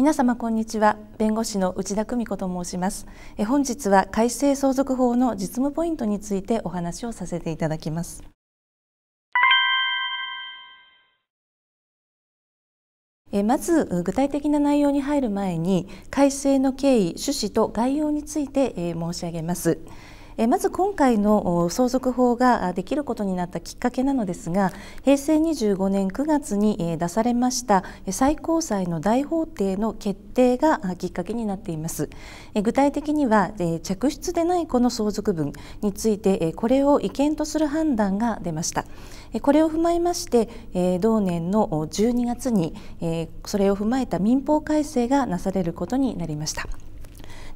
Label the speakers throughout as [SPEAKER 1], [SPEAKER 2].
[SPEAKER 1] 皆様こんにちは。弁護士の内田久美子と申します。え本日は改正相続法の実務ポイントについてお話をさせていただきます。えまず具体的な内容に入る前に改正の経緯趣旨と概要についてえ申し上げます。えまず今回の相続法ができることになったきっかけなのですが平成25年9月に出されました最高裁の大法廷の決定がきっかけになっています具体的には着出でないこの相続分についてこれを違憲とする判断が出ましたこれを踏まえまして同年の12月にそれを踏まえた民法改正がなされることになりました。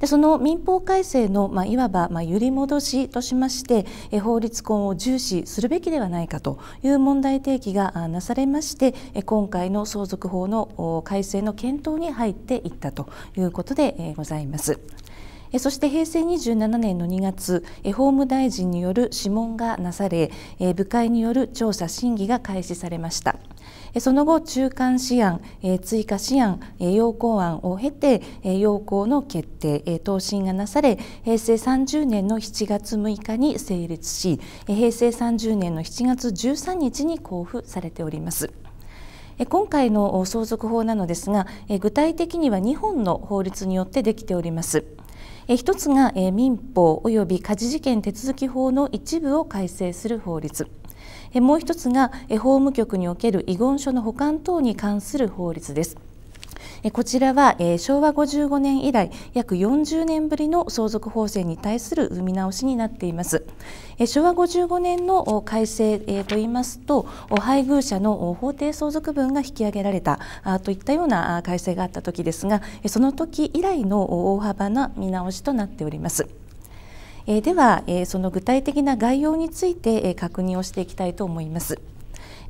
[SPEAKER 1] でその民法改正の、まあ、いわば、まあ、揺り戻しとしましてえ法律婚を重視するべきではないかという問題提起がなされまして今回の相続法の改正の検討に入っていったということでございます。そして平成27年の2月法務大臣による諮問がなされ部会による調査審議が開始されました。その後中間試案追加試案要項案を経て要項の決定答申がなされ平成30年の7月6日に成立し平成30年の7月13日に交付されております。今回の相続法なのですが具体的には2本の法律によってできております。一つが民法及び家事事件手続法の一部を改正する法律もう一つが法務局における遺言書の保管等に関する法律です。こちらは昭和55年以来約40年ぶりの相続法制に対する見直しになっています。昭和55年の改正といいますと配偶者の法定相続分が引き上げられたといったような改正があった時ですがその時以来の大幅な見直しとなっております。えでは、えその具体的な概要について、え確認をしていきたいと思います。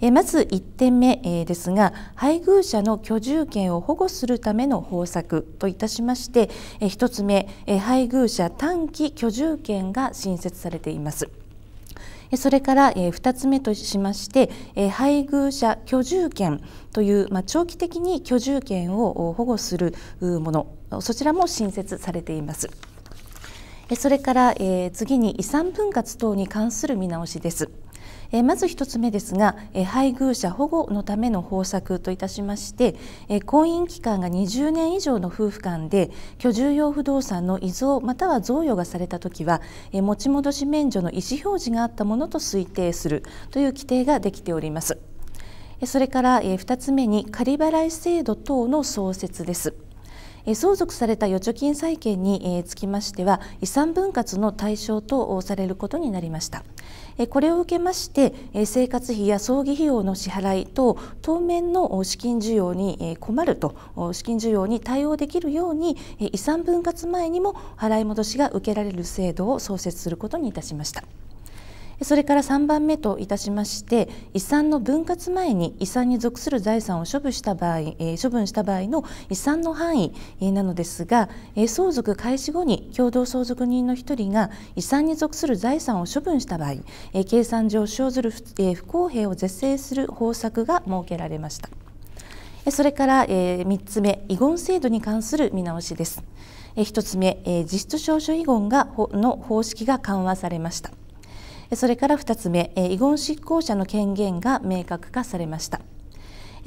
[SPEAKER 1] えまず1点目、えですが配偶者の居住権を保護するための方策といたしまして、え1つ目、え配偶者短期居住権が新設されています。それから、2つ目としまして、配偶者居住権という、長期的に居住権を保護するものそちらも新設されています。それから、えー、次に遺産分割等に関する見直しです。えまず1つ目ですが、え配偶者保護のための方策といたしまして、え婚姻期間が20年以上の夫婦間で居住用不動産の遺贈または贈与がされたときは、え持ち戻し免除の意思表示があったものと推定するという規定ができております。それから2つ目に仮払い制度等の創設です。相続された預貯金債権につきましては遺産分割の対象とされることになりました。これを受けまして生活費や葬儀費用の支払いと当面の資金需要に困ると資金需要に対応できるように遺産分割前にも払い戻しが受けられる制度を創設することにいたしました。それから3番目といたしまして遺産の分割前に遺産に属する財産を処分した場合、えー、処分した場合の遺産の範囲、えー、なのですが、えー、相続開始後に共同相続人の1人が遺産に属する財産を処分した場合、えー、計算上生ずる不,、えー、不公平を是正する方策が設けられました。それから、えー、3つ目遺言制度に関する見直しです。えー、1つ目、えー、実質証書遺言がの方式が緩和されました。それから2つ目遺言執行者の権限が明確化されました。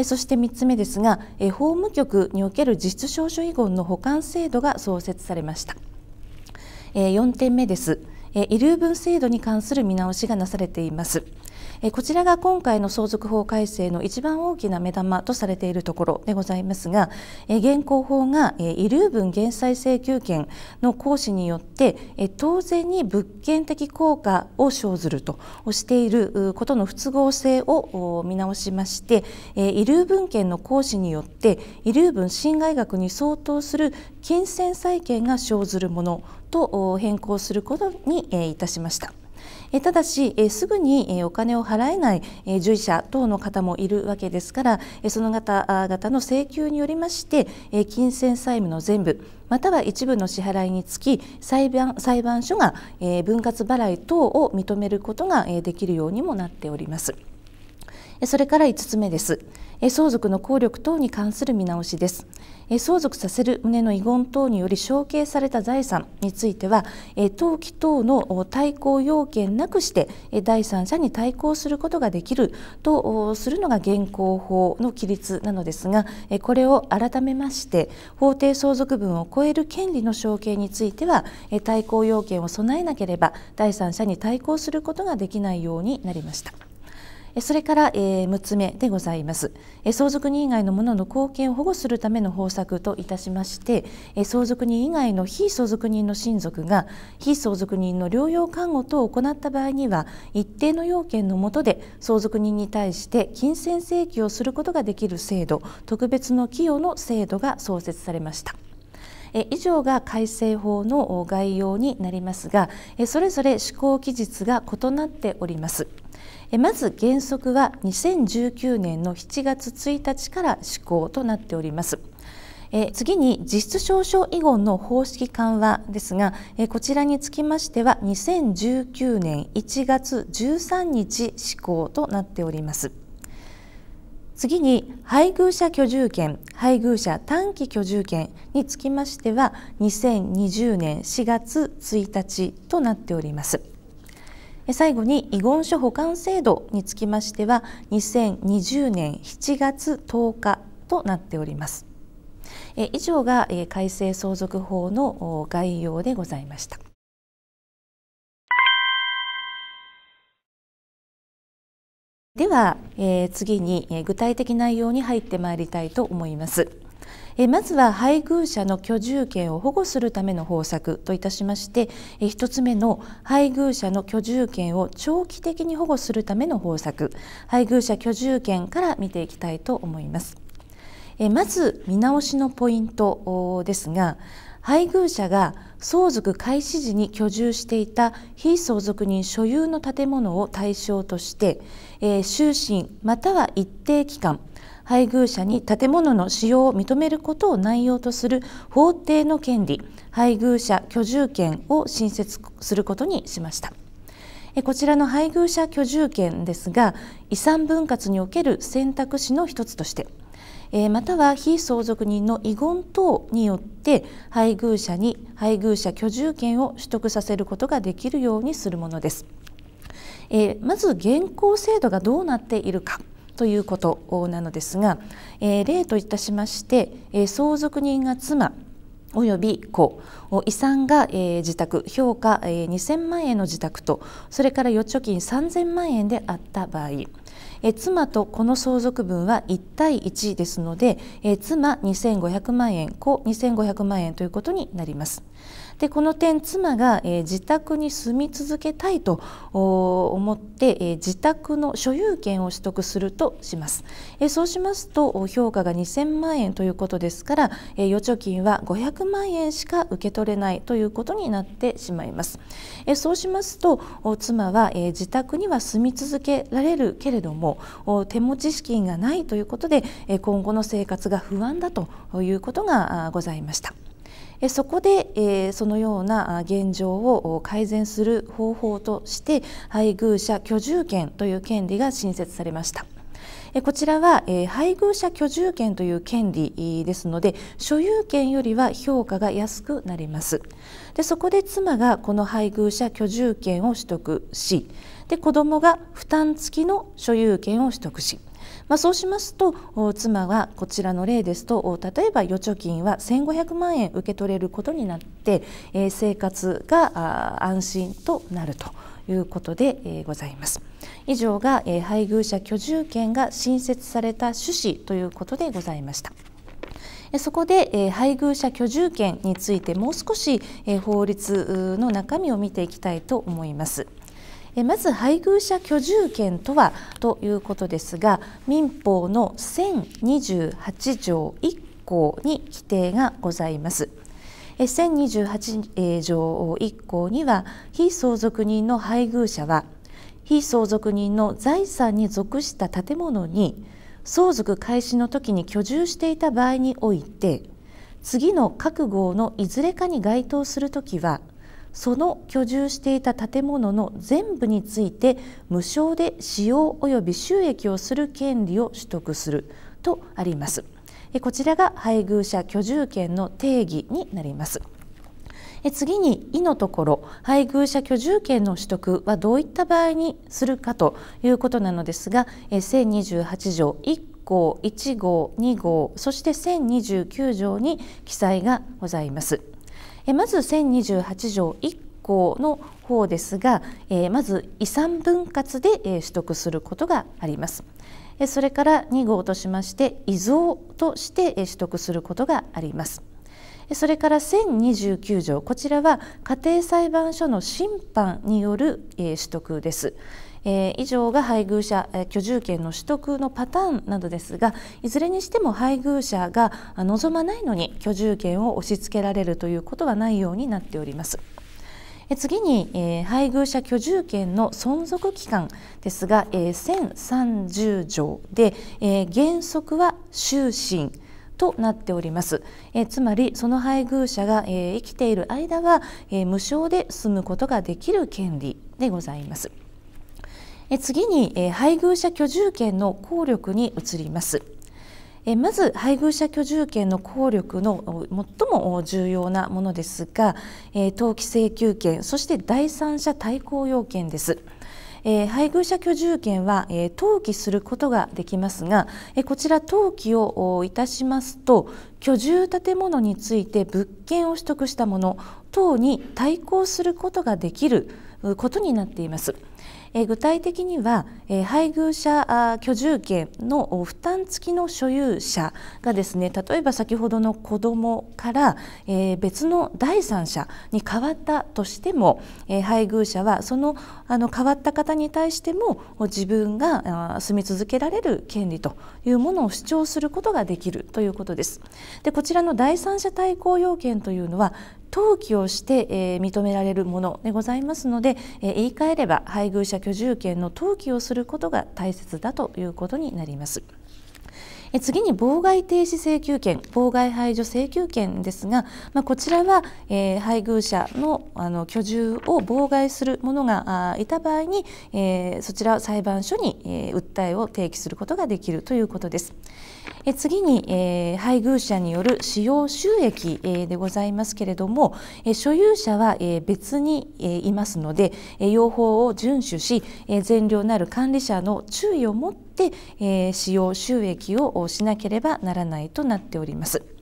[SPEAKER 1] そして3つ目ですが法務局における実質証書遺言の保管制度が創設されました。4点目です。遺留分制度に関する見直しがなされています。こちらが今回の相続法改正の一番大きな目玉とされているところでございますが現行法が遺留分減債請求権の行使によって当然に物件的効果を生ずるとしていることの不都合性を見直しまして遺留分権の行使によって遺留分侵害額に相当する金銭債権が生ずるものと変更することにいたしました。ただしすぐにお金を払えない従事者等の方もいるわけですからその方々の請求によりまして金銭債務の全部または一部の支払いにつき裁判裁判所が分割払い等を認めることができるようにもなっております。それから5つ目です。相続の効力等に関する見直しです。相続させる旨の遺言等により承継された財産については登記等の対抗要件なくして第三者に対抗することができるとするのが現行法の規律なのですがこれを改めまして法定相続分を超える権利の承継については対抗要件を備えなければ第三者に対抗することができないようになりました。それから、え6つ目でございます。相続人以外の者の貢献を保護するための方策といたしまして、相続人以外の非相続人の親族が非相続人の療養看護等を行った場合には、一定の要件の下で相続人に対して金銭請求をすることができる制度、特別の寄与の制度が創設されました。以上が改正法の概要になりますがそれぞれ施行期日が異なっております。まず原則は2019年の7月1日から施行となっております。え次に実質証書遺言の方式緩和ですが、えこちらにつきましては2019年1月13日施行となっております。次に配偶者居住権配偶者短期居住権につきましては2020年4月1日となっております最後に遺言書保管制度につきましては2020年7月10日となっております以上が改正相続法の概要でございましたでは、えー、次に、えー、具体的内容に入ってまいりたいと思います。え、まずは配偶者の居住権を保護するための方策といたしまして、え、1つ目の配偶者の居住権を長期的に保護するための方策配偶者居住権から見ていきたいと思います。え、まず見直しのポイントですが配偶者が相続開始時に居住していた非相続人所有の建物を対象として、えー、終身または一定期間配偶者に建物の使用を認めることを内容とする法定の権利配偶者居住権を新設することにしました。こちらの配偶者居住権ですが遺産分割における選択肢の一つとしてえまたは非相続人の遺言等によって配偶者に配偶者居住権を取得させることができるようにするものです。えまず現行制度がどうなっているかということなのですが、え例といたしまして、え相続人が妻および子遺産が、え自宅評価、え2000万円の自宅とそれから預貯金3000万円であった場合え妻と子の相続分は1対1ですので、え妻2500万円子2500万円ということになります。でこの点妻が、えー、自宅に住み続けたいと思って、えー、自宅の所有権を取得するとします、えー、そうしますと評価が2000万円ということですから、えー、預貯金は500万円しか受け取れないということになってしまいます、えー、そうしますと妻は、えー、自宅には住み続けられるけれども手持ち資金がないということで、え、今後の生活が不安だということがございました。そこでそのような現状を改善する方法として配偶者居住権という権利が新設されました。こちらは配偶者居住権という権利ですので所有権よりは評価が安くなりますでそこで妻がこの配偶者居住権を取得しで子どもが負担付きの所有権を取得しまあ、そうしますと妻はこちらの例ですと例えば預貯金は1500万円受け取れることになって、えー、生活が安心となるということで、えー、ございます。以上が、えー、配偶者居住権が新設された趣旨ということでございました。そこで、えー、配偶者居住権についてもう少し、えー、法律の中身を見ていきたいと思います。まず配偶者居住権とはということですが民法の1028条1項に規定がございます。1028条1項には非相続人の配偶者は非相続人の財産に属した建物に相続開始の時に居住していた場合において次の各号のいずれかに該当する時はその居住していた建物の全部について無償で使用及び収益をする権利を取得するとあります。こちらが配偶者居住権の定義になります。次に「い」のところ配偶者居住権の取得はどういった場合にするかということなのですが1028条1項1号2号そして1029条に記載がございます。まず1028条1項の方ですがまず遺産分割で取得することがあります。それから2号としまして遺贈として取得することがあります。それから1029条こちらは家庭裁判所の審判による、取得です。えー、以上が配偶者、えー、居住権の取得のパターンなどですがいずれにしても配偶者が望まないのに居住権を押し付けられるということはないようになっております。次に、えー、配偶者居住権の存続期間ですが、えー、1030条で、えー、原則は終身となっております、えー、つまりその配偶者が、えー、生きている間は、えー、無償で住むことができる権利でございます。え次に、え配偶者居住権の効力に移ります。まず配偶者居住権の効力の最も重要なものですが、登記請求権そして第三者対抗要件です。配偶者居住権は、登記することができますが、こちら登記をいたしますと居住建物について物件を取得したもの等に対抗することができることになっています。え具体的には、え配偶者居住権の負担付きの所有者がですね例えば先ほどの子どもから、え別の第三者に変わったとしても、え配偶者はそのあの変わった方に対しても自分が住み続けられる権利というものを主張することができるということです。でこちらの第三者対抗要件というのは登記をして、えー、認められるものでございますので、えー、言い換えれば配偶者居住権の登記をするることが大切だということになります。次に妨害停止請求権妨害排除請求権ですが、まあ、こちらは、えー、配偶者のあの居住を妨害する者がいた場合に、えー、そちら裁判所に、えー、訴えを提起することができるということです。え次に、えー、配偶者による使用収益、えー、でございますけれども、え、所有者は、え、別に、え、いますので、えー、用法を遵守し、え、善良なる管理者の注意を持って、え、使用収益をしなければならないとなっております。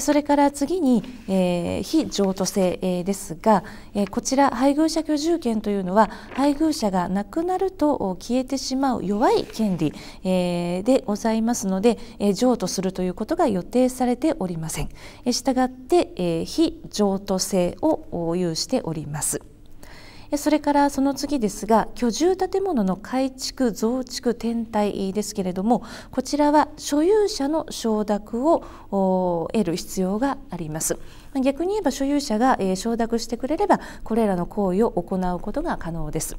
[SPEAKER 1] それから次に、えー、非譲渡制、えー、ですが、えー、こちら配偶者居住権というのは配偶者が亡くなると消えてしまう弱い権利、えー、でございますので、えー、譲渡するということが予定されておりません。したがって、えー、非譲渡制を有しております。それからその次ですが居住建物の改築増築天体ですけれどもこちらは所有者の承諾を得る必要があります。逆に言えば所有者が承諾してくれればこれらの行為を行うことが可能です。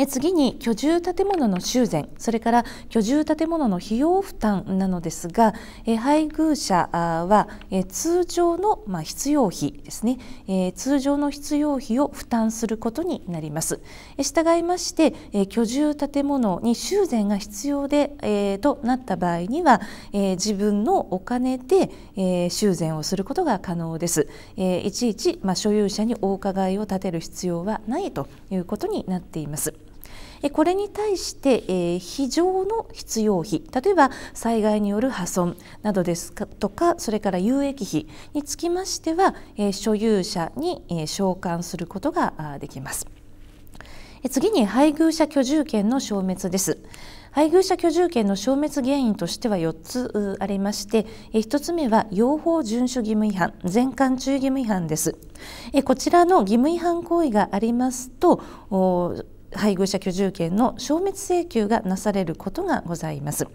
[SPEAKER 1] え次に居住建物の修繕それから居住建物の費用負担なのですがえ配偶者はえ通常の、まあ、必要費ですね、え通常の必要費を負担することになります。え従いましてえ居住建物に修繕が必要で、えとなった場合には、え自分のお金で、え修繕をすることが可能です。えいちいち、まあ、所有者にお伺いを立てる必要はないということになっています。これに対して、え非常の必要費例えば災害による破損などですとかそれから有益費につきましては、え所有者に、え償還することができます。次に配偶者居住権の消滅です。配偶者居住権の消滅原因としては4つありまして1つ目は養蜂遵守義務違反全館注意義務違反ですこちらの義務違反行為がありますと配偶者居住権の消滅請求がなされることがございます。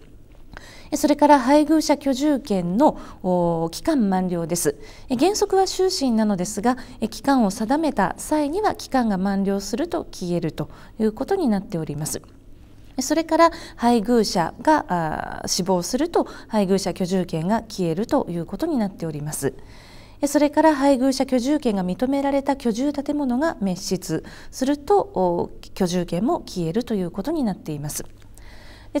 [SPEAKER 1] それから配偶者居住権の期間満了です。原則は終身なのですが、期間を定めた際には期間が満了すると消えるということになっております。それから配偶者が死亡すると配偶者居住権が消えるということになっております。それから配偶者居住権が認められた居住建物が滅失すると居住権も消えるということになっています。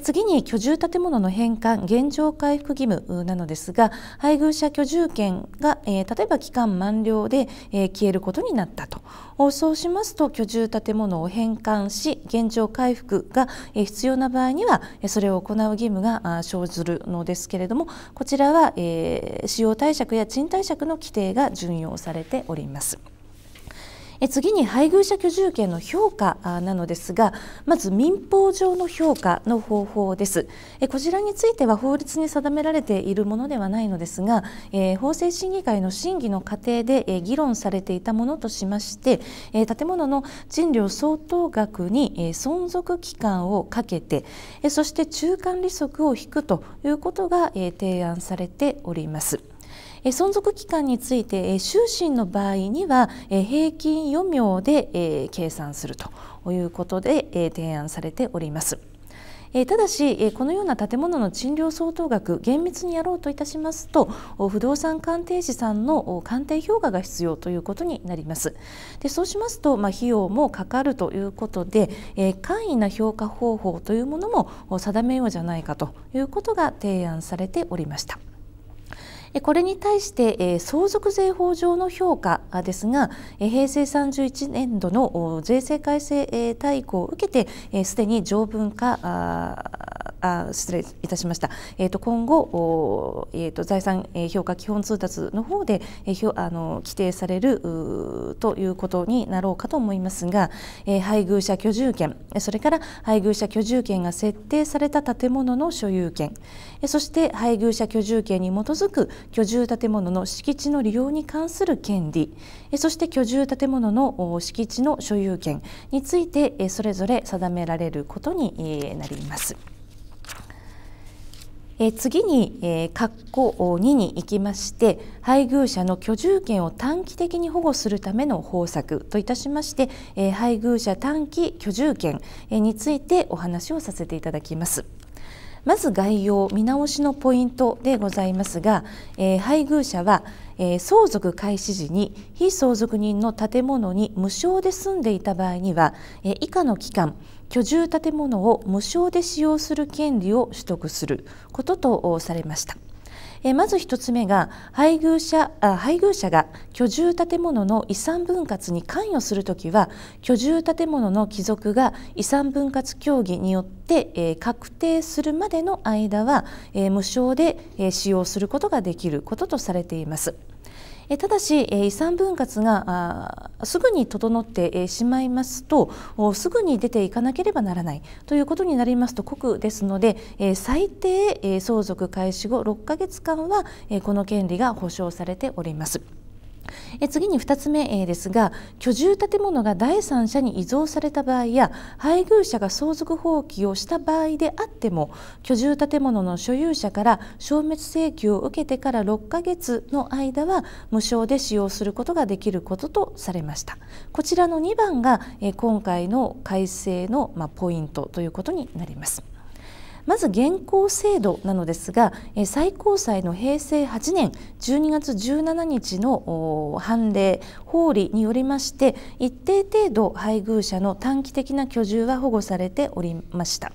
[SPEAKER 1] 次に居住建物の返還現状回復義務なのですが配偶者居住権が、えー、例えば期間満了で、えー、消えることになったとそうしますと居住建物を返還し現状回復が必要な場合にはそれを行う義務が生ずるのですけれどもこちらは、えー、使用貸借や賃貸借の規定が準用されております。え次に配偶者居住権の評価なのですがまず民法上の評価の方法ですえこちらについては法律に定められているものではないのですが、え法制審議会の審議の過程で、え議論されていたものとしまして、え建物の賃料相当額に、え存続期間をかけて、えそして中間利息を引くということが、え提案されております。存続期間について終身の場合には平均余命で計算するということで提案されております。ただしこのような建物の賃料相当額厳密にやろうといたしますと不動産鑑定士さんの鑑定評価が必要ということになりますでそうしますと、まあ、費用もかかるということで簡易な評価方法というものも定めようじゃないかということが提案されておりました。これに対して相続税法上の評価ですが平成31年度の税制改正大綱を受けてすでに条文化あ失礼いたしました、えー、と今後、えー、と財産評価基本通達の方で、えー、あの規定されるということになろうかと思いますが、えー、配偶者居住権それから配偶者居住権が設定された建物の所有権そして配偶者居住権に基づく居住建物の敷地の利用に関する権利そして居住建物の敷地の所有権についてそれぞれ定められることになります。え次に、えー、括弧2に行きまして配偶者の居住権を短期的に保護するための方策といたしまして、え、配偶者短期居住権、についてお話をさせていただきます。まず概要見直しのポイントでございますが、えー、配偶者は、えー、相続開始時に非相続人の建物に無償で住んでいた場合には、えー、以下の期間居住建物を無償で使用する権利を取得することとされました。えまず1つ目が配偶者あ配偶者が居住建物の遺産分割に関与するときは居住建物の帰属が遺産分割協議によって、え確定するまでの間は、え無償で、え使用することができることとされています。ただし、遺産分割がすぐに整って、しまいますとすぐに出ていかなければならないということになりますと酷ですので、最低、相続開始後6ヶ月間は、この権利が保障されております。え次に2つ目ですが居住建物が第三者に遺贈された場合や配偶者が相続放棄をした場合であっても居住建物の所有者から消滅請求を受けてから6ヶ月の間は無償で使用することができることとされましたこちらの2番が今回の改正のポイントということになります。まず現行制度なのですが最高裁の平成8年12月17日の判例法理によりまして一定程度配偶者の短期的な居住は保護されておりました。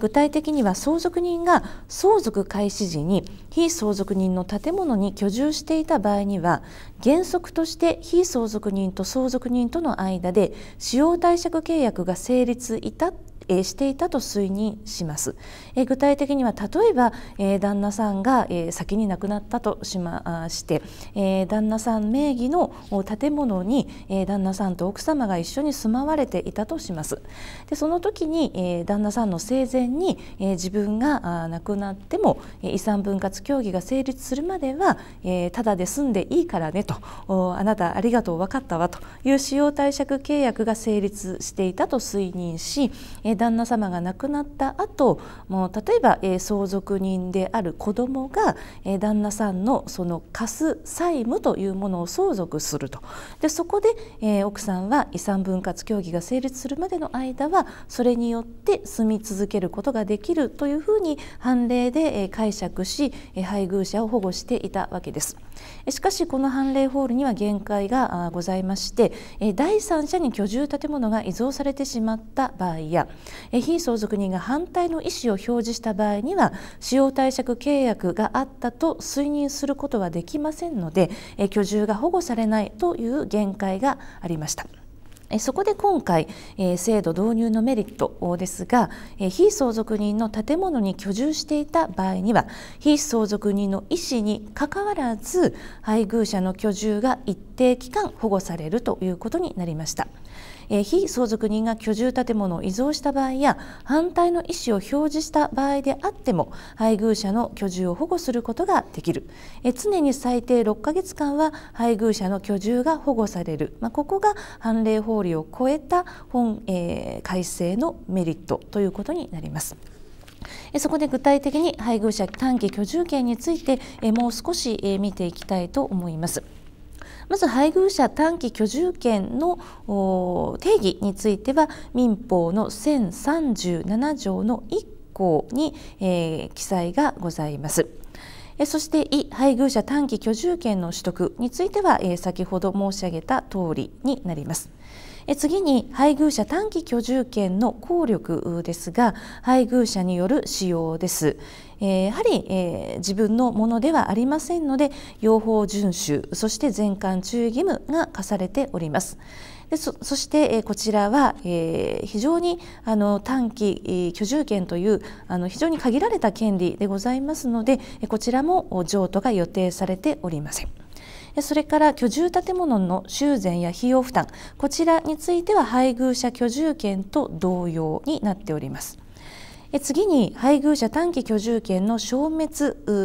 [SPEAKER 1] 具体的には相続人が相続開始時に非相続人の建物に居住していた場合には原則として非相続人と相続人との間で使用貸借契約が成立いたえしていたと推認します。え具体的には例えば、え旦那さんが、え先に亡くなったとしまして、え旦那さん名義の建物に、え旦那さんと奥様が一緒に住まわれていたとします。でその時に、え旦那さんの生前に、え自分が亡くなっても遺産分割協議が成立するまでは、えただで住んでいいからねとあなたありがとう分かったわという使用貸借契約が成立していたと推認し、旦那様が亡くなった後もう例えば、えー、相続人である子供が、えー、旦那さんのその貸す債務というものを相続するとでそこで、えー、奥さんは遺産分割協議が成立するまでの間はそれによって住み続けることができるというふうに判例で、えー、解釈し、えー、配偶者を保護していたわけです。しかしこの判例ホールには限界がございまして第三者に居住建物が遺贈されてしまった場合や非相続人が反対の意思を表示した場合には使用貸借契約があったと推認することはできませんので居住が保護されないという限界がありました。そこで今回、制度導入のメリットですが、非相続人の建物に居住していた場合には非相続人の意思にかかわらず配偶者の居住が一定期間保護されるということになりました。え非相続人が居住建物を遺贈した場合や反対の意思を表示した場合であっても配偶者の居住を保護することができる、え常に最低6ヶ月間は配偶者の居住が保護される、まあ、ここが判例法理を超えた本、えー、改正のメリットということになります。そこで具体的に配偶者短期居住権についてもう少し見ていきたいと思います。まず配偶者短期居住権の定義については民法の1037条の1項に、えー、記載がございます。そして異、配偶者短期居住権の取得については、先ほど申し上げた通りになります。次に配偶者短期居住権の効力ですが配偶者による使用です。えやはり、え自分のものではありませんので養蜂遵守そして全館注意義務が課されております。でそそして、えこちらは、えー、非常にあの短期、えー、居住権というあの非常に限られた権利でございますのでこちらも譲渡が予定されておりません。それから居住建物の修繕や費用負担こちらについては配偶者居住権と同様になっております。次に配偶者短期居住権の消滅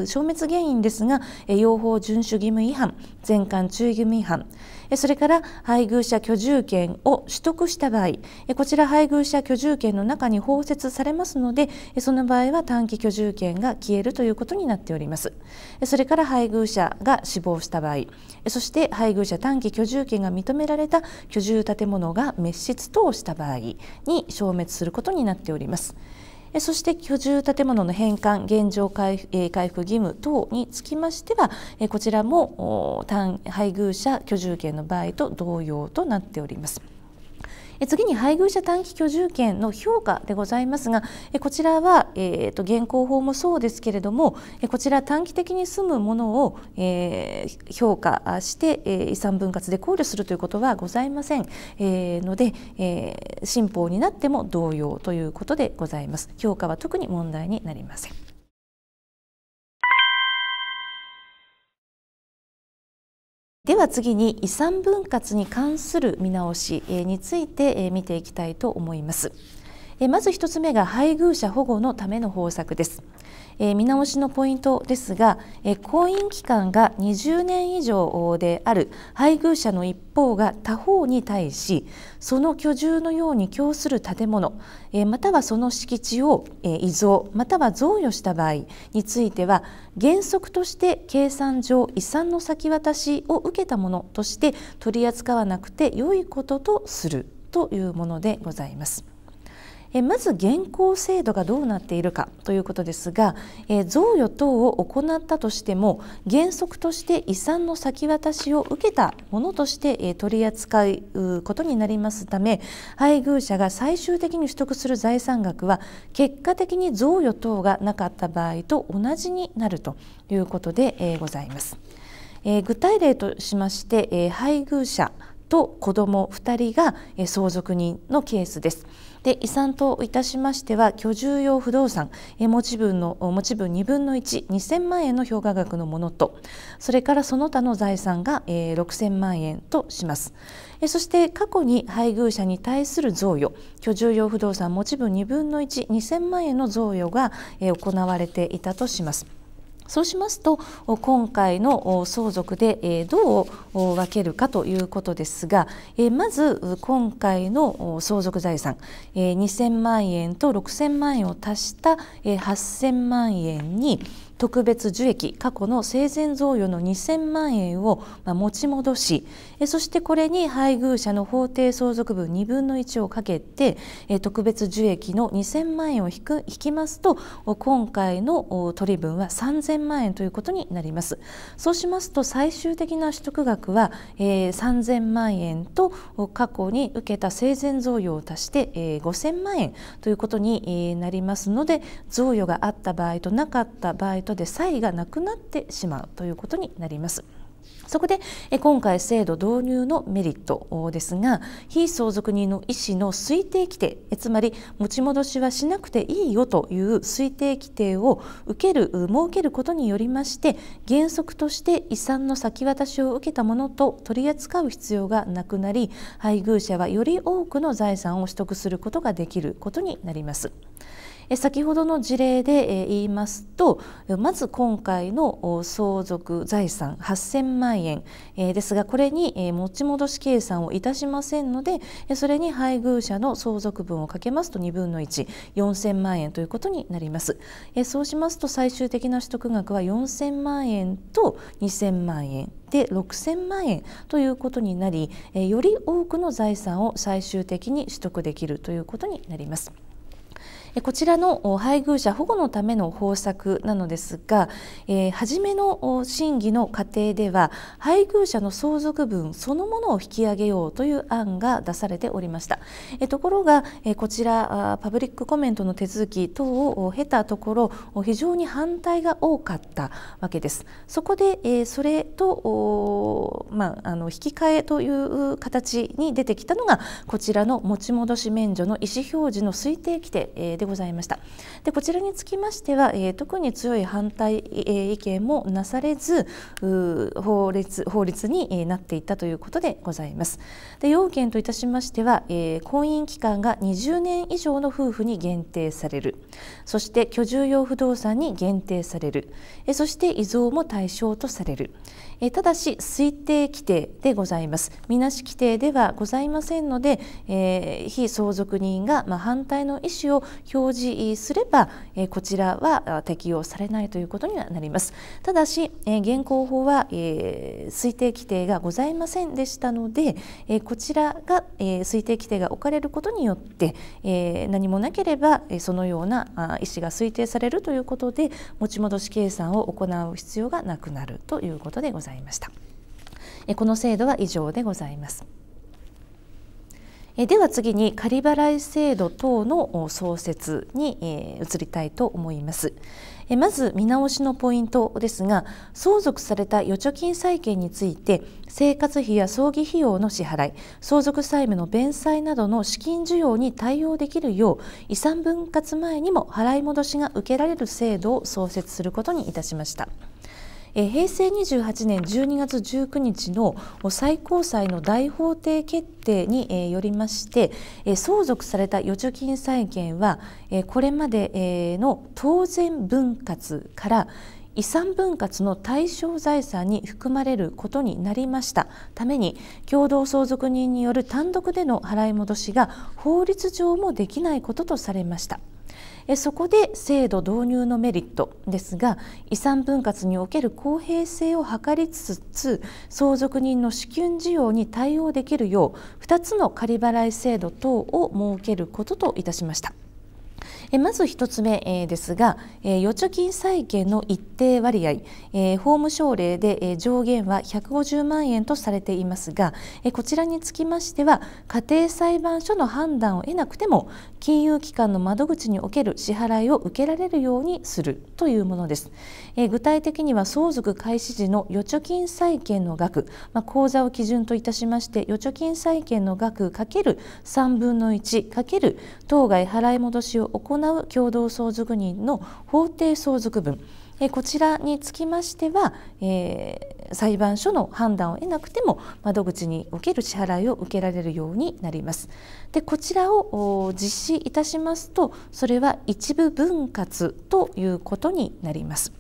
[SPEAKER 1] 消滅原因ですが養蜂遵守義務違反全館注意義務違反それから配偶者居住権を取得した場合こちら配偶者居住権の中に包摂されますのでその場合は短期居住権が消えるということになっております。それから配偶者が死亡した場合そして配偶者短期居住権が認められた居住建物が滅失等した場合に消滅することになっております。そして居住建物の返還現状回復義務等につきましてはこちらも配偶者居住権の場合と同様となっております。次に配偶者短期居住権の評価でございますがこちらは、えーと、現行法もそうですけれどもこちら短期的に住むものを、えー、評価して、えー、遺産分割で考慮するということはございません、えー、ので、え、新法になっても同様ということでございます。評価は特に問題になりません。では次に遺産分割に関する見直しについて見ていきたいと思います。まず1つ目が配偶者保護のための方策です。え見直しのポイントですが、え婚姻期間が20年以上である配偶者の一方が他方に対しその居住のように供する建物、えまたはその敷地を、え遺贈または贈与した場合については原則として計算上遺産の先渡しを受けたものとして取り扱わなくて良いこととするというものでございます。えまず現行制度がどうなっているかということですが、え贈与等を行ったとしても原則として遺産の先渡しを受けたものとして、え取り扱うことになりますため配偶者が最終的に取得する財産額は結果的に贈与等がなかった場合と同じになるということで、えございます。え具体例としまして、え配偶者と子ども2人が相続人のケースです。で遺産といたしましては居住用不動産持ち分の持ち分2分の12000万円の評価額のものとそれからその他の財産が6000万円とします。そして過去に配偶者に対する贈与居住用不動産持ち分2分の12000万円の贈与が行われていたとします。そうしますと今回の相続でどう分けるかということですがまず今回の相続財産2000万円と6000万円を足した8000万円に特別受益過去の生前贈与の2000万円を持ち戻しそしてこれに配偶者の法定相続分2分の1をかけて特別受益の2000万円を引く引きますと今回の取り分は3000万円ということになります。そうしますと最終的な取得額は、えー、3000万円と過去に受けた生前贈与を足して、えー、5000万円ということになりますので贈与があった場合となかった場合とで差異がなくなってしまうということになります。そこで今回制度導入のメリットですが非相続人の意思の推定規定つまり持ち戻しはしなくていいよという推定規定を受ける設けることによりまして原則として遺産の先渡しを受けたものと取り扱う必要がなくなり配偶者はより多くの財産を取得することができることになります。先ほどの事例で言いますとまず今回の相続財産8000万円ですがこれに持ち戻し計算をいたしませんのでそれに配偶者の相続分をかけますと2分の14000万円ということになりますそうしますと最終的な取得額は4000万円と2000万円で6000万円ということになりより多くの財産を最終的に取得できるということになります。こちらの配偶者保護のための方策なのですが、えー、初めの審議の過程では配偶者の相続分そのものを引き上げようという案が出されておりました。えところが、えこちらパブリックコメントの手続き等を経たところ非常に反対が多かったわけです。そこで、えそれと、まあ、あの引き換えという形に出てきたのがこちらの持ち戻し免除の意思表示の推定規定、えでございました。でこちらにつきましては、えー、特に強い反対、えー、意見もなされず法律法律になっていったということでございます。で要件といたしましては、えー、婚姻期間が20年以上の夫婦に限定されるそして居住用不動産に限定されるえそして遺贈も対象とされるえただし推定規定でございますみなし規定ではございませんので、えー、非相続人が、まあ、反対の意思を表示すれば、えー、こちらは適用されないということにはなりますただし、えー、現行法は、えー、推定規定がございませんでしたので、えー、こちらが、えー、推定規定が置かれることによって、えー、何もなければ、え、そのようなあ意思が推定されるということで持ち戻し計算を行う必要がなくなるということでございます。いました。この制度は以上でございます。では次に仮払い制度等の創設に移りたいと思います。まず見直しのポイントですが相続された預貯金債権について生活費や葬儀費用の支払い相続債務の弁済などの資金需要に対応できるよう遺産分割前にも払い戻しが受けられる制度を創設することにいたしました。え平成28年12月19日の最高裁の大法廷決定によりまして相続された預貯金債権はこれまでの当然分割から遺産分割の対象財産に含まれることになりましたために共同相続人による単独での払い戻しが法律上もできないこととされました。そこで制度導入のメリットですが遺産分割における公平性を図りつつ相続人の支給需要に対応できるよう2つの仮払い制度等を設けることといたしました。えまず1つ目、えですが、え預貯金債権の一定割合、え法務省令で、え上限は150万円とされていますが、えこちらにつきましては家庭裁判所の判断を得なくても金融機関の窓口における支払いを受けられるようにするというものです。え具体的には相続開始時の預貯金債権の額、まあ、口座を基準といたしまして預貯金債権の額かける3分の1かける当該払い戻しを行う共同相続人の法定相続分こちらにつきましては、えー、裁判所の判断を得なくても窓口における支払いを受けられるようになります。でこちらを実施いたしますとそれは一部分割ということになります。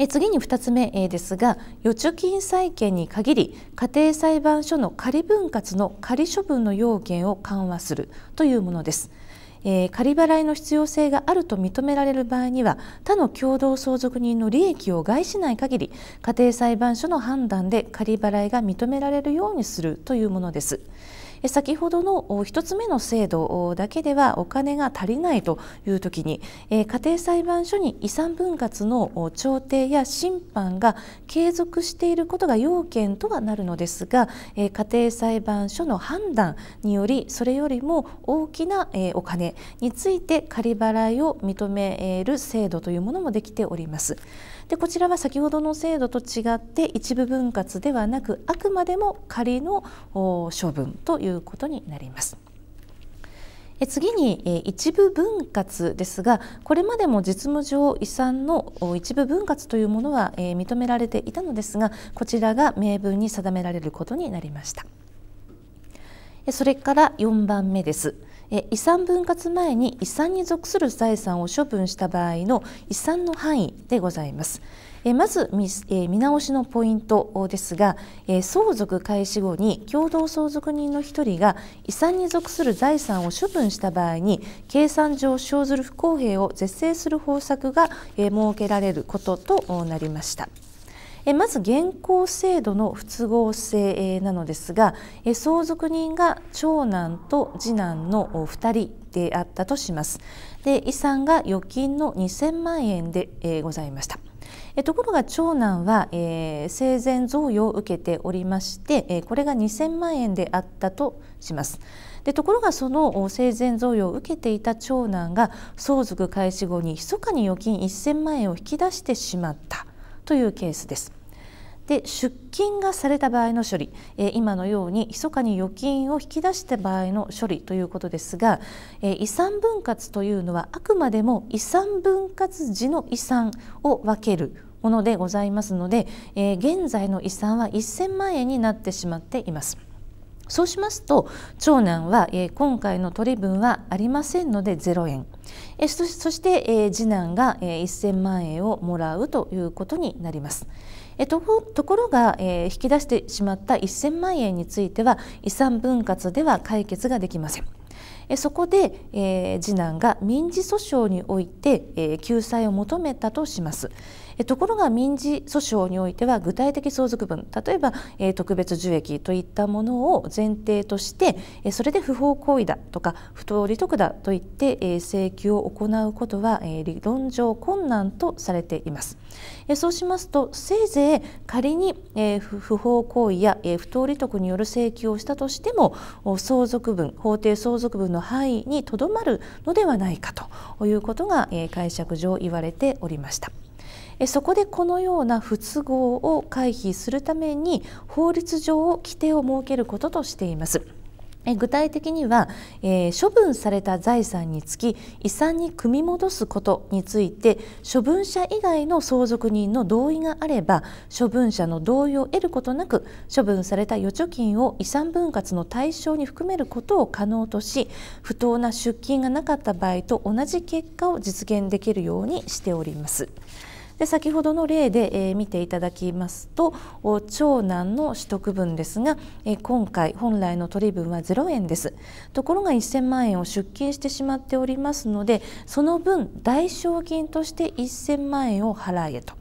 [SPEAKER 1] え次に2つ目ですが預貯金債権に限り家庭裁判所の仮分割の仮処分の要件を緩和するというものです。えー、仮払いの必要性があると認められる場合には他の共同相続人の利益を害しない限り家庭裁判所の判断で仮払いが認められるようにするというものです。先ほどの1つ目の制度だけではお金が足りないという時に家庭裁判所に遺産分割の調停や審判が継続していることが要件とはなるのですが家庭裁判所の判断によりそれよりも大きなお金について仮払いを認める制度というものもできております。でこちらは先ほどの制度と違って一部分割ではなくあくまでも仮の処分ということになります。次に一部分割ですがこれまでも実務上遺産の一部分割というものは認められていたのですがこちらが明文に定められることになりましたそれから4番目です遺産分割前に遺産に属する財産を処分した場合の遺産の範囲でございます。まず見直しのポイントですが相続開始後に共同相続人の1人が遺産に属する財産を処分した場合に計算上生ずる不公平を是正する方策が設けられることとなりました。まず現行制度の不都合性なのですが相続人が長男と次男の2人であったとします。で遺産が預金の2000万円でございました。ところが長男は、えー、生前贈与を受けておりまして、え、これが2000万円であったとします。でところがその生前贈与を受けていた長男が相続開始後に密かに預金1000万円を引き出してしまったというケースです。で出金がされた場合の処理、え今のように密かに預金を引き出した場合の処理ということですが、え遺産分割というのはあくまでも遺産分割時の遺産を分けるものでございますので、え現在の遺産は1000万円になってしまっています。そうしますと長男は、えー、今回の取り分はありませんので0円、えー、そして、えー、次男が、えー、1000万円をもらうということになります。えとところが、えー、引き出してしまった1000万円については遺産分割では解決ができません。そこで、えー、次男が民事訴訟において、えー、救済を求めたとします。ところが民事訴訟においては具体的相続分例えば、え特別受益といったものを前提として、えそれで不法行為だとか不当利得だといって、え請求を行うことは、え理論上困難とされています。えそうしますとせいぜい仮に、え不法行為や、え不当利得による請求をしたとしても相続分法定相続分の範囲にとどまるのではないかということが、解釈上言われておりました。そこでこのような不都合を回避するために法律上規定を設けることとしています。具体的には、えー、処分された財産につき遺産に組み戻すことについて処分者以外の相続人の同意があれば処分者の同意を得ることなく処分された預貯金を遺産分割の対象に含めることを可能とし不当な出金がなかった場合と同じ結果を実現できるようにしております。で先ほどの例で、えー、見ていただきますと長男の取得分ですが、えー、今回本来の取り分は0円です。ところが1000万円を出金してしまっておりますのでその分代償金として1000万円を払えと。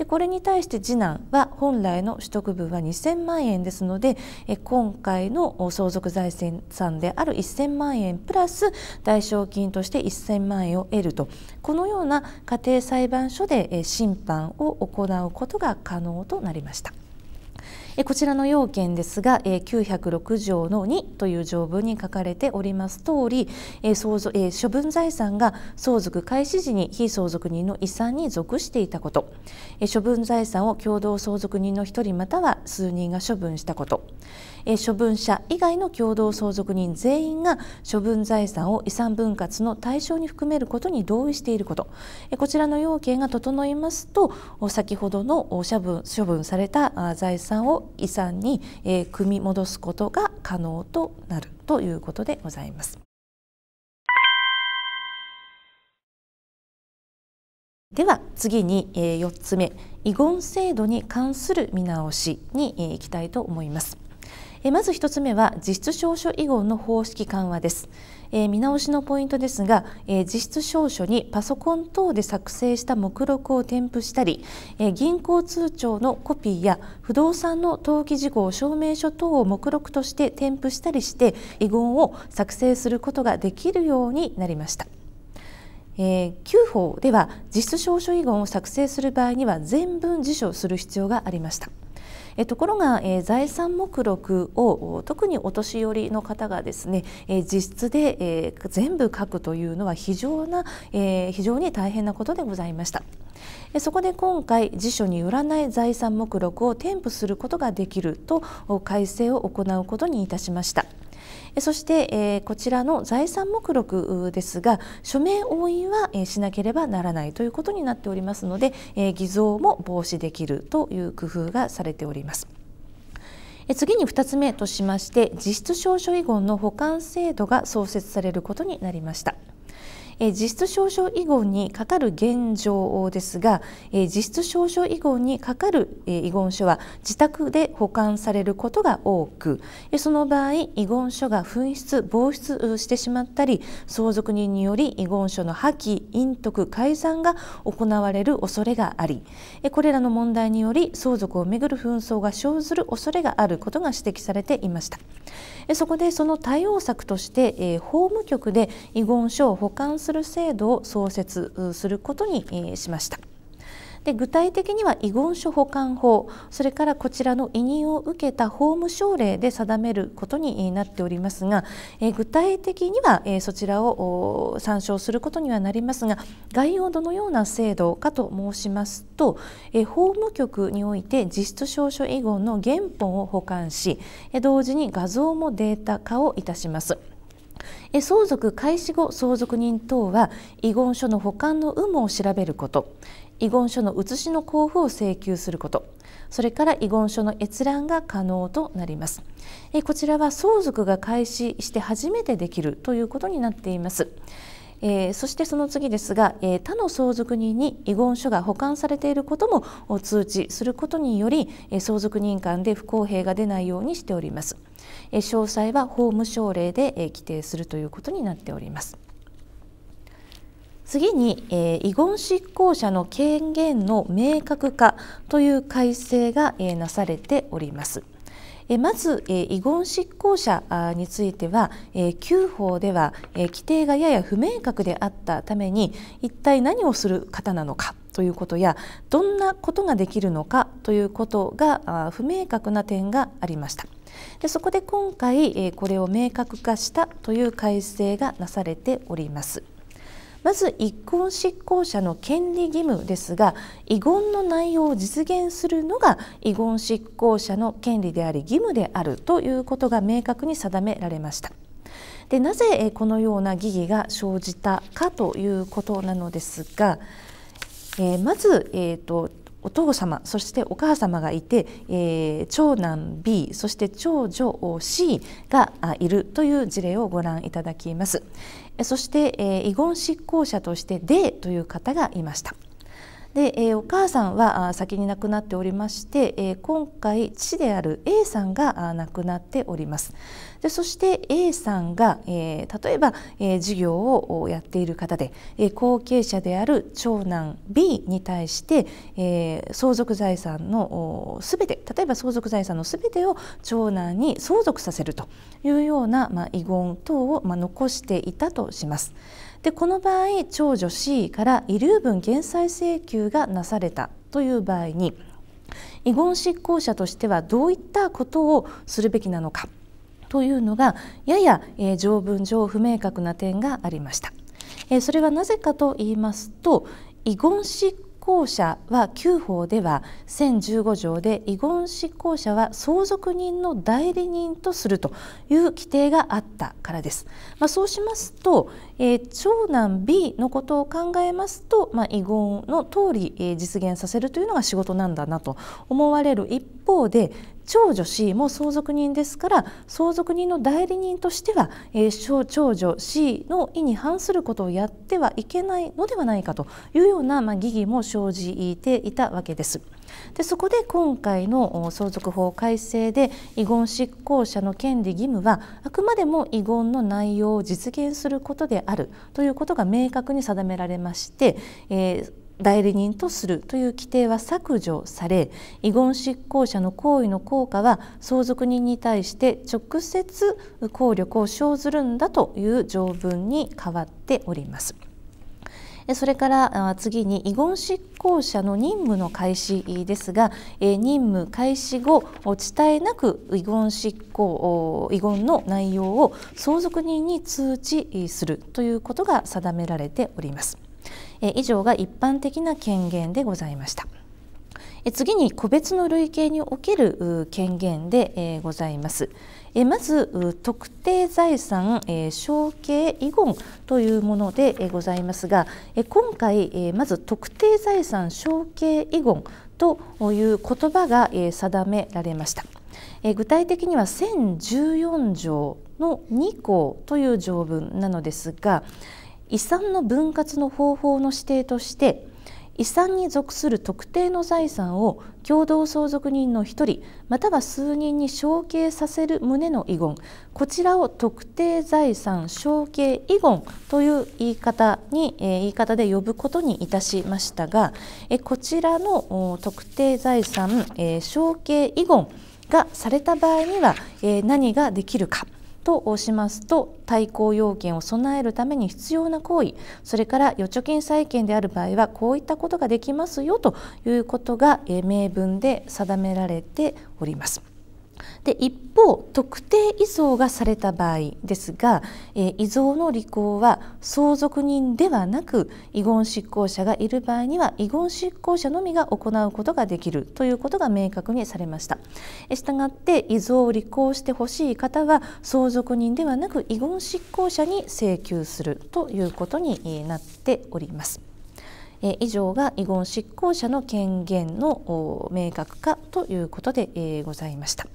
[SPEAKER 1] でこれに対して次男は本来の取得分は2000万円ですのでえ今回の相続財産である1000万円プラス代償金として1000万円を得るとこのような家庭裁判所で審判を行うことが可能となりました。こちらの要件ですが906条の2という条文に書かれております通り相続処分財産が相続開始時に非相続人の遺産に属していたこと。処分財産を共同相続人の1人または数人が処分したこと。え処分者以外の共同相続人全員が処分財産を遺産分割の対象に含めることに同意していることえこちらの要件が整いますと先ほどの処分処分された財産を遺産にえ組み戻すことが可能となるということでございます。では次に4つ目遺言制度に関する見直しにいきたいと思います。えまず1つ目は実質証書遺言の方式緩和です。えー、見直しのポイントですが、えー、実質証書にパソコン等で作成した目録を添付したり、えー、銀行通帳のコピーや不動産の登記事項証明書等を目録として添付したりして遺言を作成することができるようになりました。えー、旧法では実質証書遺言を作成する場合には全文辞書する必要がありました。えところが、え財産目録を特にお年寄りの方がですね、え実質で、え全部書くというのは非常な、え非常に大変なことでございました。そこで今回辞書によらない財産目録を添付することができると改正を行うことにいたしました。そして、えこちらの財産目録ですが署名押印は、えしなければならないということになっておりますので、え偽造も防止できるという工夫がされております。次に2つ目としまして実質証書遺言の保管制度が創設されることになりました。え実質証書遺言にかかる現状ですが、え実質証書遺言にかかる、え遺言書は自宅で保管されることが多くえその場合遺言書が紛失亡失してしまったり相続人により遺言書の破棄隠匿改ざんが行われる恐れがありこれらの問題により相続をめぐる紛争が生ずる恐れがあることが指摘されていました。そこでその対応策として法務局で遺言書を保管するする制度を創設することにしました。で具体的には遺言書保管法それからこちらの委任を受けた法務省令で定めることになっておりますが、え具体的には、えそちらを参照することにはなりますが概要どのような制度かと申しますと、え法務局において実質証書遺言の原本を保管し同時に画像もデータ化をいたします。相続開始後相続人等は遺言書の保管の有無を調べること。遺言書の写しの交付を請求すること。それから遺言書の閲覧が可能となります。こちらは相続が開始して初めてできるということになっています。えー、そしてその次ですが、えー、他の相続人に遺言書が保管されていることも通知することにより、えー、相続人間で不公平が出ないようにしております。え、詳細は法務省令で、え、規定するということになっております。次に、えー、遺言執行者の権限の明確化という改正が、えー、なされております。えまずえ遺言執行者についてはえ旧法ではえ規定がやや不明確であったために一体何をする方なのかということやどんなことができるのかということが不明確な点がありました。でそこで今回えこれを明確化したという改正がなされております。まず一婚執行者の権利義務ですが遺言の内容を実現するのが遺言執行者の権利であり義務であるということが明確に定められました。でなぜこのような疑義が生じたかということなのですが、えー、まず、えーとお父様そしてお母様がいて、えー、長男 B そして長女 C がいるという事例をご覧いただきます。そして、えー、遺言執行者として D という方がいました。で、えー、お母さんは先に亡くなっておりまして、えー、今回父である A さんが亡くなっております。でそして A さんが、えー、例えば、えー、事業をやっている方で、えー、後継者である長男 B に対して、えー、相続財産のすべて例えば相続財産のすべてを長男に相続させるというような、まあ、遺言等を、まあ、残していたとします。でこの場合長女 C から遺留分減債請求がなされたという場合に遺言執行者としてはどういったことをするべきなのかというのがやや、えー、条文上不明確な点がありました。えー、それはなぜかと言いますと遺言執行者は旧法では1015条で遺言執行者は相続人の代理人とするという規定があったからです。まあ、そうしますと、えー、長男 B のことを考えますと、まあ、遺言の通り、えー、実現させるというのが仕事なんだなと思われる一方で長女 C も相続人ですから相続人の代理人としては、えー、長女 C の意に反することをやってはいけないのではないかというような、まあ、疑義も生じていたわけです。でそこで今回の相続法改正で遺言執行者の権利義務はあくまでも遺言の内容を実現することであるということが明確に定められまして、えー代理人とするという規定は削除され遺言執行者の行為の効果は相続人に対して直接効力を生ずるんだという条文に変わっております。それから次に遺言執行者の任務の開始ですが任務開始後遅滞なく遺言執行遺言の内容を相続人に通知するということが定められております。以上が一般的な権限でございました。次に個別の類型における権限でございます。まず特定財産承継遺言というものでございますが今回まず特定財産承継遺言という言葉が定められました具体的には1014条の2項という条文なのですが遺産の分割の方法の指定として遺産に属する特定の財産を共同相続人の1人または数人に承継させる旨の遺言こちらを特定財産承継遺言という言い方に、え、言い方で呼ぶことにいたしましたが、えこちらの特定財産、え、承継遺言がされた場合には、え、何ができるか。としますと対抗要件を備えるために必要な行為それから預貯金債権である場合はこういったことができますよということが明文で定められております。で一方特定遺贈がされた場合ですが、えー、遺贈の履行は相続人ではなく遺言執行者がいる場合には遺言執行者のみが行うことができるということが明確にされました。したがって遺贈を履行してほしい方は相続人ではなく遺言執行者に請求するということになっております。以上が遺言執行者の権限の明確化ということでございました。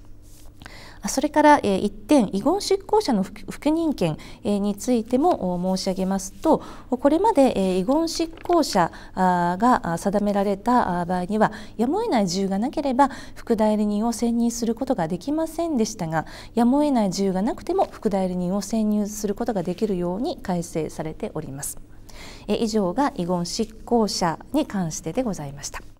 [SPEAKER 1] それから、え一点遺言執行者の不認権、についても申し上げますとこれまで、遺言執行者が定められた場合にはやむを得ない自由がなければ副代理人を選任することができませんでしたがやむを得ない自由がなくても副代理人を選入することができるように改正されております。以上が遺言執行者に関してでございました。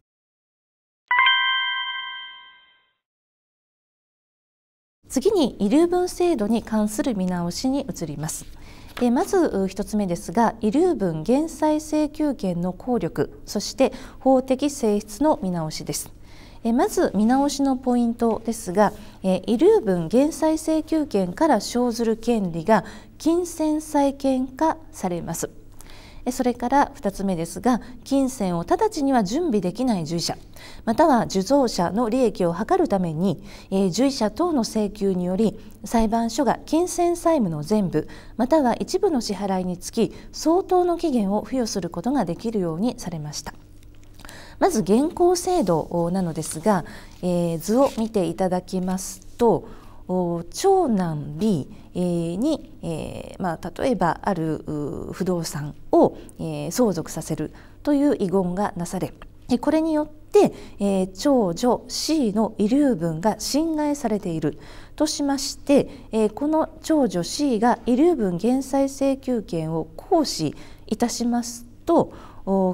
[SPEAKER 1] 次に遺留分制度に関する見直しに移ります。えまず1つ目ですが遺留分減債請求権の効力そして法的性質の見直しです。えまず見直しのポイントですが、え遺留分減債請求権から生ずる権利が金銭債権化されます。それから2つ目ですが金銭を直ちには準備できない従者または受贈者の利益を図るために、え、従者等の請求により裁判所が金銭債務の全部または一部の支払いにつき相当の期限を付与することができるようにされました。まず現行制度なのですが、え、図を見ていただきますと長男 B に、えーまあ、例えばある不動産を、えー、相続させるという遺言がなされこれによって、えー、長女 C の遺留分が侵害されているとしまして、えー、この長女 C が遺留分減債請求権を行使いたしますと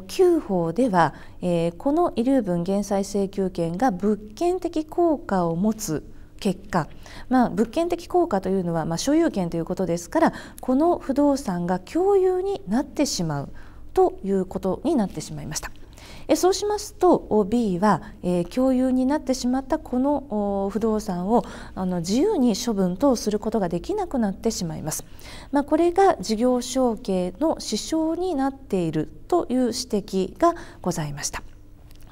[SPEAKER 1] 旧法では、えー、この遺留分減債請求権が物件的効果を持つ結果、まあ、物件的効果というのは、まあ、所有権ということですからこの不動産が共有になってしまうということになってしまいました。えそうしますと B は、えー、共有になってしまったこの不動産をあの自由に処分等することができなくなってしまいます。まあ、これが事業承継の支障になっているという指摘がございました。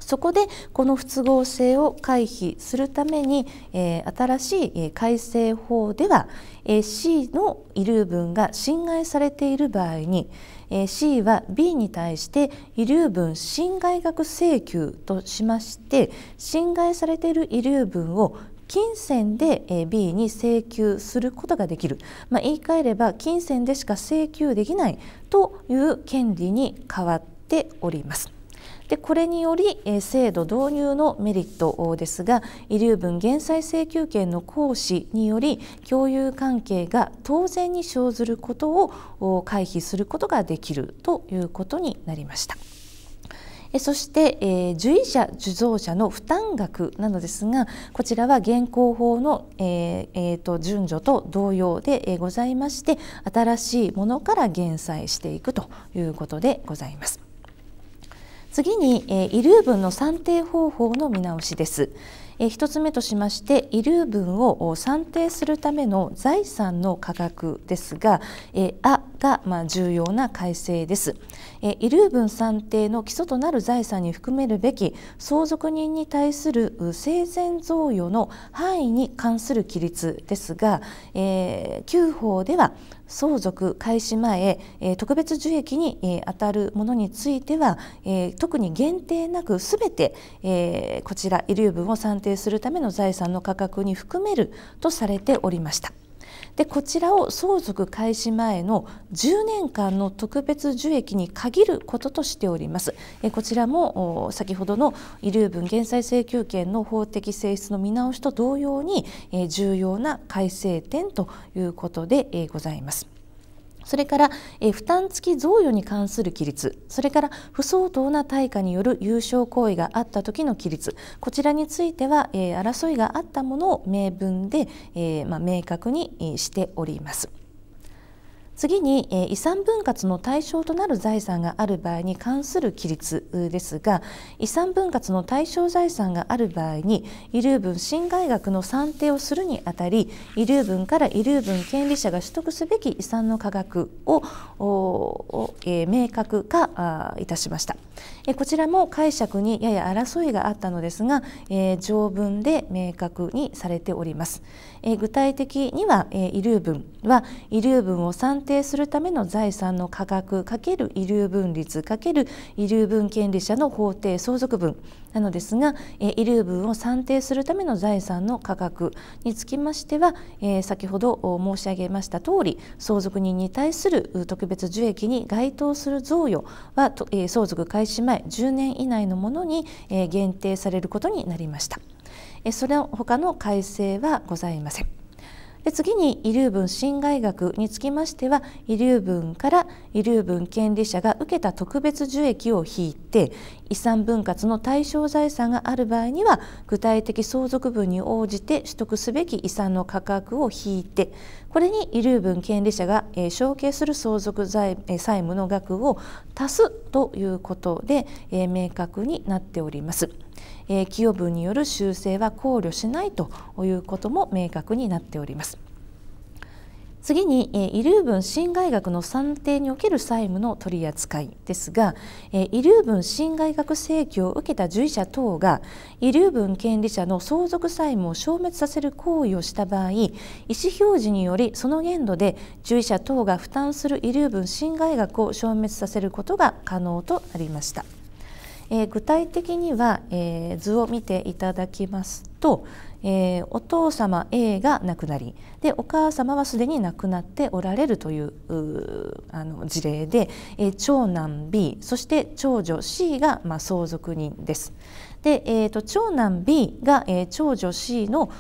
[SPEAKER 1] そこでこの不都合性を回避するために、えー、新しい改正法では、えー、C の遺留分が侵害されている場合に、えー、C は B に対して遺留分侵害額請求としまして侵害されている遺留分を金銭で、B に請求することができる、まあ、言い換えれば金銭でしか請求できないという権利に変わっております。でこれにより、え制度導入のメリットですが遺留分減債請求権の行使により共有関係が当然に生ずることを回避することができるということになりました。そして、えー、受益者受贈者の負担額なのですがこちらは現行法の、えーえーと、順序と同様で、え、ございまして新しいものから減債していくということでございます。次に、えー、遺留分の算定方法の見直しです。えー、1つ目としまして遺留分を算定するための財産の価格ですが「えー、あ」が、まあ、重要な改正です。えー、遺留分算定の基礎となる財産に含めるべき相続人に対する生前贈与の範囲に関する規律ですが、えー、旧法では相続開始前、えー、特別受益に、えー、当たるものについては、えー、特に限定なくすべて、えー、こちら遺留分を算定するための財産の価格に含めるとされておりました。でこちらを相続開始前の10年間の特別受益に限ることとしております。えこちらも先ほどの遺留分減債請求権の法的性質の見直しと同様に、え重要な改正点ということで、えございます。それから、え負担付き贈与に関する規律それから不相当な対価による優勝行為があった時の規律こちらについては、え争いがあったものを明文で、えまあ、明確にしております。次に、え遺産分割の対象となる財産がある場合に関する規律ですが遺産分割の対象財産がある場合に遺留分侵害額の算定をするにあたり遺留分から遺留分権利者が取得すべき遺産の価格をを、えー、明確化いたしました、えこちらも解釈にやや争いがあったのですが、えー、条文で明確にされております、え具体的には、え遺留分は遺留分を算定定するための財産の価格×遺留分率×遺留分権利者の法定相続分。なのですが、え遺留分を算定するための財産の価格につきましては、え先ほど申し上げました通り相続人に対する特別受益に該当する贈与は、え相続開始前10年以内のものに、え限定されることになりました。それ他の改正はございません。で次に遺留分侵害額につきましては遺留分から遺留分権利者が受けた特別受益を引いて遺産分割の対象財産がある場合には具体的相続分に応じて取得すべき遺産の価格を引いてこれに遺留分権利者が、承継する相続債,、え債務の額を足すということで、明確になっております。え、寄与分による修正は考慮しないということも明確になっております。次に、遺留分侵害額の算定における債務の取り扱いですが、遺留分侵害額請求を受けた受益者等が遺留分権利者の相続債務を消滅させる行為をした場合意思表示によりその限度で受益者等が負担する遺留分侵害額を消滅させることが可能となりました。えー、具体的には、えー、図を見ていただきますと、えー、お父様 A が亡くなりでお母様はすでに亡くなっておられるというあの事例で、え、長男 B そして長女 C が、まあ、相続人です。で、えーと、長男 B が、えー、長女 C の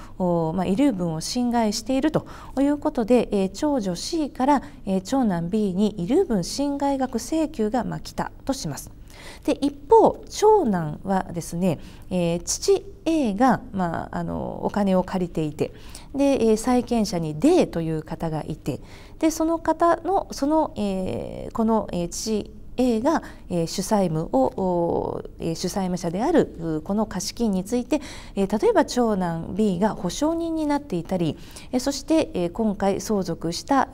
[SPEAKER 1] まあ、遺留分を侵害しているということで、えー、長女 C から、えー、長男 B に遺留分侵害額請求が、まあ、来たとします。で一方長男はですね、えー、父 A が、まあ、あのお金を借りていてで、え債権者に D という方がいてでその方のその、えー、この、えー、父 A が、主債務を、主債務者であるこの貸金について、例えば長男 B が保証人になっていたり、そして、今回相続した、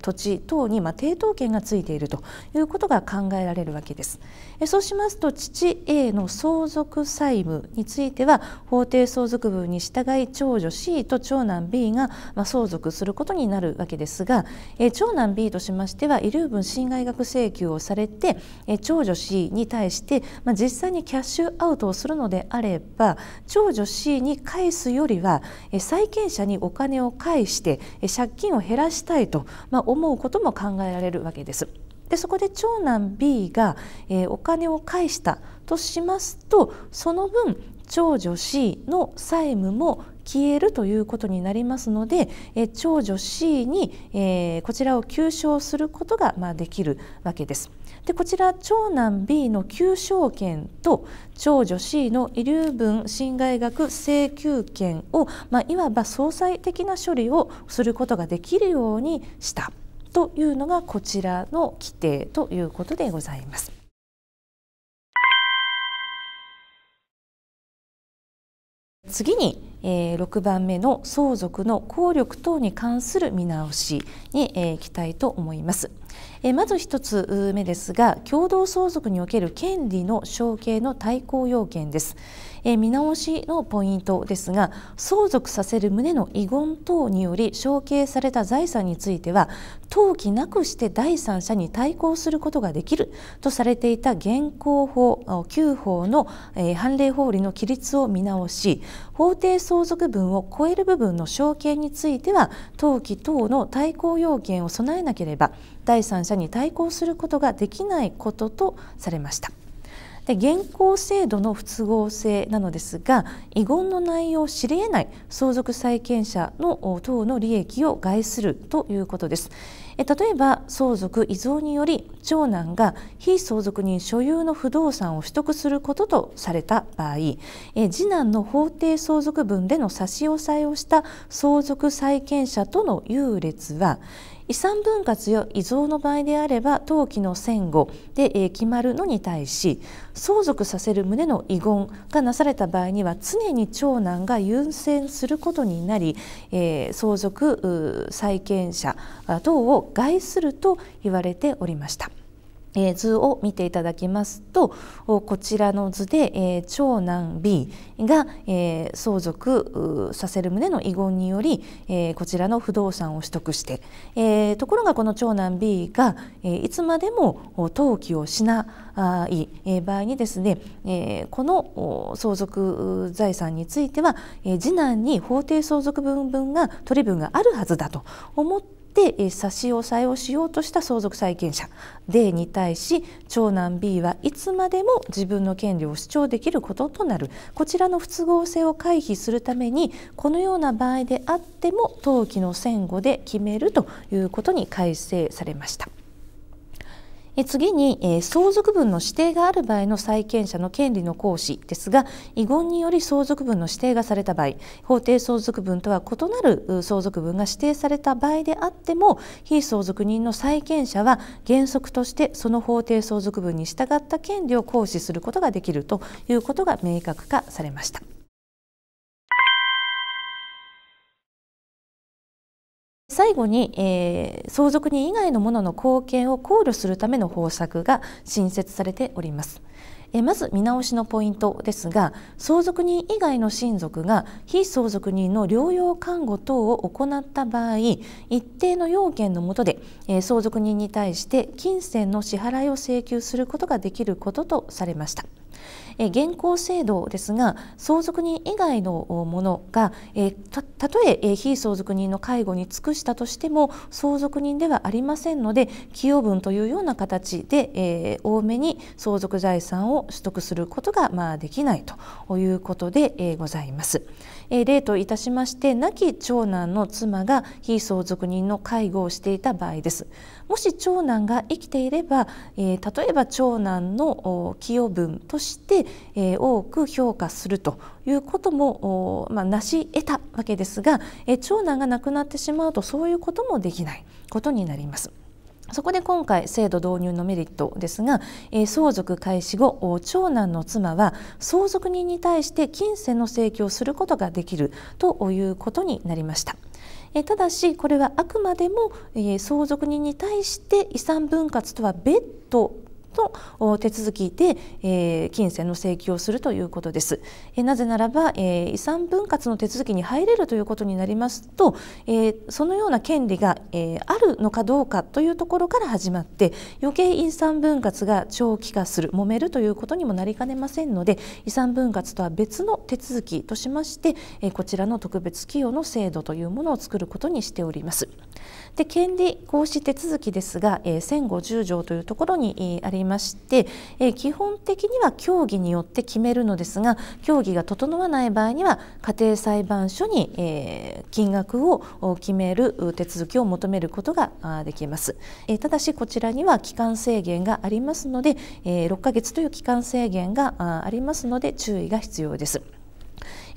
[SPEAKER 1] 土地等に、まあ、抵当権がついているということが考えられるわけです。そうしますと父 A の相続債務については法定相続分に従い長女 C と長男 B が、相続することになるわけですが、長男 B としましては遺留分侵害額請求をされて長女 C に対して、実際にキャッシュアウトをするのであれば長女 C に返すよりは債権者にお金を返して借金を減らしたいと、思うことも考えられるわけです。でそこで長男 B が、えー、お金を返したとしますとその分長女 C の債務も消えるということになりますので、え長女 C に、えー、こちらを求償することが、まあ、できるわけです。でこちら長男 B の求償権と長女 C の遺留分侵害額請求権を、まあ、いわば相殺的な処理をすることができるようにしたというのがこちらの規定ということでございます。次に、えー、6番目の相続の効力等に関する見直しに、えー、行きたいと思います。えー、まず1つ目ですが共同相続における権利の承継の対抗要件です。え見直しのポイントですが相続させる旨の遺言等により承継された財産については登記なくして第三者に対抗することができるとされていた現行法旧法の、え判例法理の規律を見直し法定相続分を超える部分の承継については登記等の対抗要件を備えなければ第三者に対抗することができないこととされました。で現行制度の不都合性なのですが遺言の内容を知り得ない相続債権者の等の利益を害するということです。例えば相続遺贈により長男が非相続人所有の不動産を取得することとされた場合次男の法定相続分での差し押さえをした相続債権者との優劣は遺産分割や遺贈の場合であれば登記の戦後で、え決まるのに対し相続させる旨の遺言がなされた場合には常に長男が優先することになり、え相続債権者等を害すると言われておりました。えー、図を見ていただきますとこちらの図で、えー、長男 B が、えー、相続させる旨の遺言により、えー、こちらの不動産を取得して、えー、ところがこの長男 B が、えー、いつまでも登記をしない、場合にですね、えー、この相続財産については、えー、次男に法定相続分分が取り分があるはずだと思ってで差し押さえをしようとした相続債権者 D に対し長男 B はいつまでも自分の権利を主張できることとなるこちらの不都合性を回避するためにこのような場合であっても登記の前後で決めるということに改正されました。次に、え相続分の指定がある場合の債権者の権利の行使ですが遺言により相続分の指定がされた場合法定相続分とは異なる相続分が指定された場合であっても非相続人の債権者は原則としてその法定相続分に従った権利を行使することができるということが明確化されました。最後に、えー、相続人以外の者の貢献を考慮するための方策が新設されております。えまず見直しのポイントですが相続人以外の親族が非相続人の療養看護等を行った場合一定の要件の下で、え相続人に対して金銭の支払いを請求することができることとされました。現行制度ですが相続人以外のものが、たとえ非相続人の介護に尽くしたとしても相続人ではありませんので寄与分というような形で、多めに相続財産を取得することが、できないということで、ございます。え例といたしまして亡き長男の妻が非相続人の介護をしていた場合です。もし長男が生きていれば、え例えば長男の寄与分として、え多く評価するということも、まあ、成し得たわけですが、え長男が亡くなってしまうとそういうこともできないことになります。そこで今回制度導入のメリットですが、えー、相続開始後長男の妻は相続人に対して金銭の請求をすることができるということになりました。えただしこれはあくまでも、え相続人に対して遺産分割とは別途の手続きで、えー、金銭の請求をするということです。えー、なぜならば、えー、遺産分割の手続きに入れるということになりますと、えー、そのような権利が、えー、あるのかどうかというところから始まって余計遺産分割が長期化する揉めるということにもなりかねませんので遺産分割とは別の手続きとしまして、えー、こちらの特別寄与の制度というものを作ることにしております。で権利行使手続きですが、えー、1050条というところに、えー、ありまして、えー、基本的には協議によって決めるのですが協議が整わない場合には家庭裁判所に、えー、金額を決める手続きを求めることができます、えー、ただしこちらには期間制限がありますので、えー、6ヶ月という期間制限がありますので注意が必要です。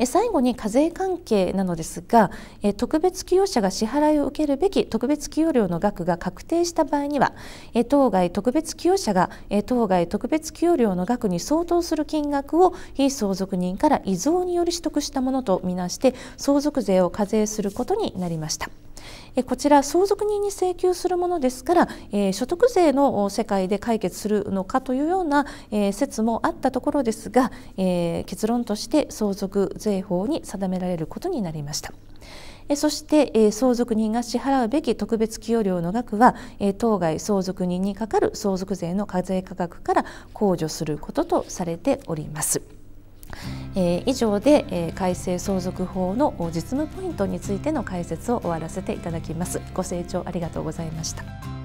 [SPEAKER 1] 最後に課税関係なのですが特別給与者が支払いを受けるべき特別給与料の額が確定した場合には当該特別給与者が当該特別給与料の額に相当する金額を非相続人から遺贈により取得したものとみなして相続税を課税することになりました。こちら相続人に請求するものですから、え所得税の世界で解決するのかというような、え説もあったところですが、え結論として相続税法に定められることになりました。そして、相続人が支払うべき特別給与料の額は、当該相続人にかかる相続税の課税価格から控除することとされております。えー、以上で、えー、改正相続法の実務ポイントについての解説を終わらせていただきます。ご清聴ありがとうございました。